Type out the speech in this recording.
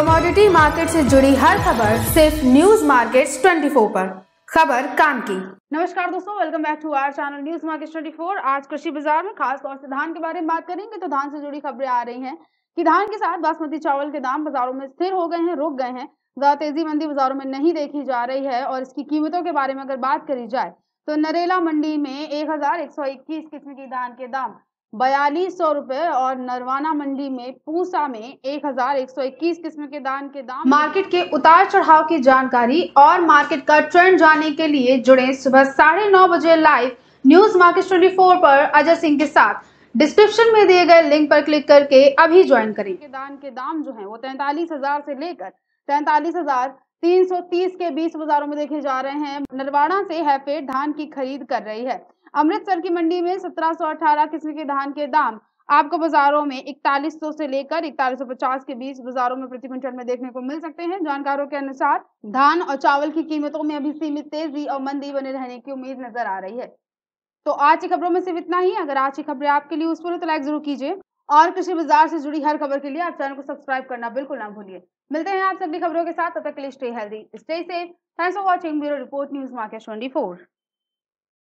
Commodity market से जुड़ी हर खबर सिर्फ़ न्यूज़ मार्केट्स 24 पर। खबर काम की। नमस्कार दोस्तों welcome back to our channel news market 24 आज कृषि बाज़ार में खास तौर से धान के बारे में बात करेंगे तो धान से जुड़ी खबरें आ रही हैं कि धान के साथ बासमती चावल के दाम बाजारों में स्थिर हो गए हैं, रुक गए हैं। ज़्यादा तेज़ी मंदी बाजारों में नहीं देखी जा रही है और इसकी कीमतों के बारे में अगर बात करी जाए तो नरेला मंडी में एक हज़ार एक सौ इक्कीस किस्म की धान के दाम बयालीस सौ रुपए और नरवाना मंडी में पूसा में एक हज़ार एक सौ इक्कीस किस्म के दान के दाम। मार्केट के उतार चढ़ाव की जानकारी और मार्केट का ट्रेंड जानने के लिए जुड़े सुबह साढ़े नौ बजे live news market twenty four पर अजय सिंह के साथ। डिस्क्रिप्शन में दिए गए लिंक पर क्लिक करके अभी ज्वाइन करें। के दान के दाम जो है वो तैतालीस हज़ार से लेकर तैतालीस हज़ार तीन सौ तीस के बीच बाजारों में देखे जा रहे हैं। नरवाड़ा से हैफेड धान की खरीद कर रही है। अमृतसर की मंडी में 1718 किस्म के धान के दाम आपको बाजारों में इकतालीस से लेकर इकतालीस के बीच बाजारों में प्रति क्विंटल में देखने को मिल सकते हैं। जानकारों के अनुसार धान और चावल की कीमतों में अभी सीमित तेज़ी और मंदी बने रहने की उम्मीद नज़र आ रही है। तो आज की खबरों में सिर्फ़ इतना ही। अगर आज की खबरें आपके लिए यूजफुल है तो लाइक ज़रूर कीजिए। और कृषि बाज़ार से जुड़ी हर खबर के लिए आप चैनल को सब्सक्राइब करना बिल्कुल ना भूलिए। मिलते हैं आप सभी खबरों के साथ। तब तक के लिए stay healthy stay safe thanks for watching bureau report news market twenty